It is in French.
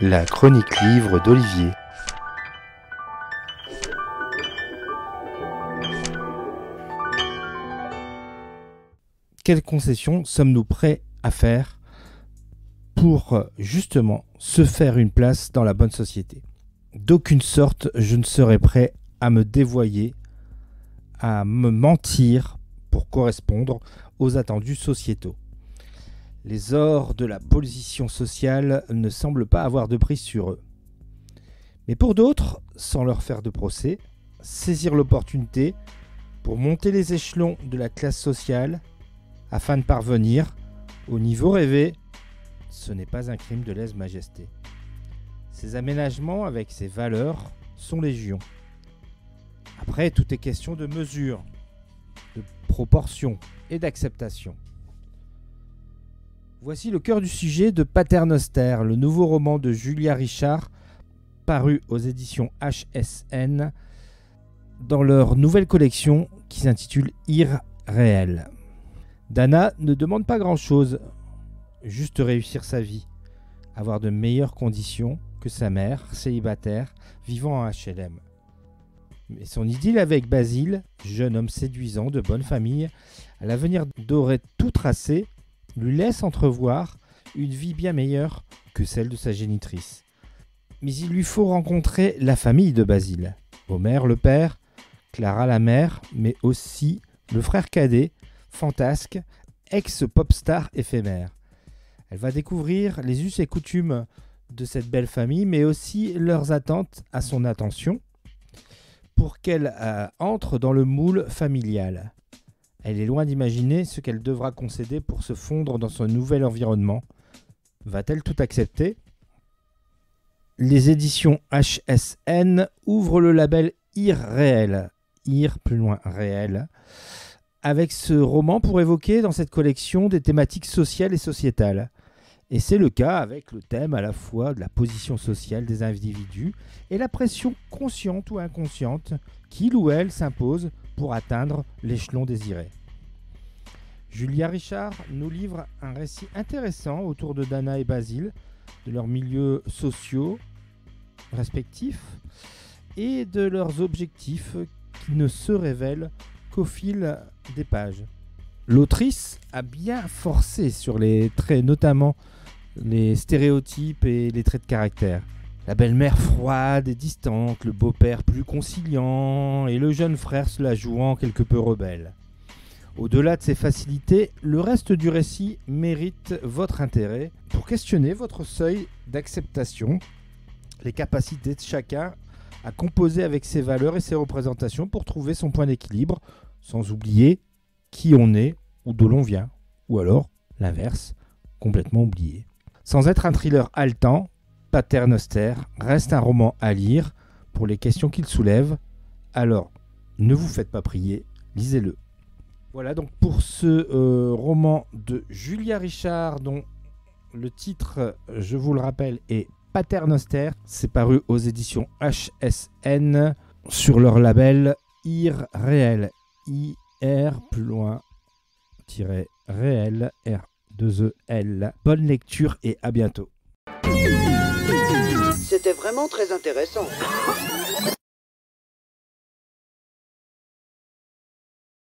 La chronique livre d'Olivier. Quelles concessions sommes-nous prêts à faire pour euh, justement se faire une place dans la bonne société? D'aucune sorte, je ne serai prêt à me dévoyer, à me mentir pour correspondre aux attendus sociétaux. Les ors de la position sociale ne semblent pas avoir de prise sur eux. Mais pour d'autres, sans leur faire de procès, saisir l'opportunité pour monter les échelons de la classe sociale afin de parvenir au niveau rêvé, ce n'est pas un crime de lèse-majesté. Ces aménagements avec ces valeurs sont légion. Après, tout est question de mesure, de proportion et d'acceptation. Voici le cœur du sujet de Paternoster, le nouveau roman de Julia Richard, paru aux éditions HSN dans leur nouvelle collection qui s'intitule Ir réel. Dana ne demande pas grand-chose, juste réussir sa vie, avoir de meilleures conditions que sa mère, célibataire, vivant en HLM. Mais son idylle avec Basile, jeune homme séduisant de bonne famille, à l'avenir doré tout tracé, lui laisse entrevoir une vie bien meilleure que celle de sa génitrice. Mais il lui faut rencontrer la famille de Basile. Homer le père, Clara la mère, mais aussi le frère cadet, fantasque, ex-popstar éphémère. Elle va découvrir les us et coutumes de cette belle famille, mais aussi leurs attentes à son attention pour qu'elle euh, entre dans le moule familial. Elle est loin d'imaginer ce qu'elle devra concéder pour se fondre dans son nouvel environnement. Va-t-elle tout accepter? Les éditions HSN ouvrent le label IR réel, IR plus loin réel, avec ce roman pour évoquer dans cette collection des thématiques sociales et sociétales. Et c'est le cas avec le thème à la fois de la position sociale des individus et la pression consciente ou inconsciente qu'il ou elle s'impose pour atteindre l'échelon désiré. Julia Richard nous livre un récit intéressant autour de Dana et Basile, de leurs milieux sociaux respectifs et de leurs objectifs qui ne se révèlent qu'au fil des pages. L'autrice a bien forcé sur les traits, notamment les stéréotypes et les traits de caractère. La belle-mère froide et distante, le beau-père plus conciliant et le jeune frère se la jouant quelque peu rebelle. Au-delà de ces facilités, le reste du récit mérite votre intérêt pour questionner votre seuil d'acceptation, les capacités de chacun à composer avec ses valeurs et ses représentations pour trouver son point d'équilibre, sans oublier qui on est ou d'où l'on vient, ou alors l'inverse, complètement oublié. Sans être un thriller haletant, Paternoster reste un roman à lire pour les questions qu'il soulève. Alors, ne vous faites pas prier, lisez-le. Voilà donc pour ce euh, roman de Julia Richard dont le titre, je vous le rappelle, est Paternoster. C'est paru aux éditions HSN sur leur label IR Réel. IR plus loin, tiré réel, R 2EL. Bonne lecture et à bientôt. C'était vraiment très intéressant.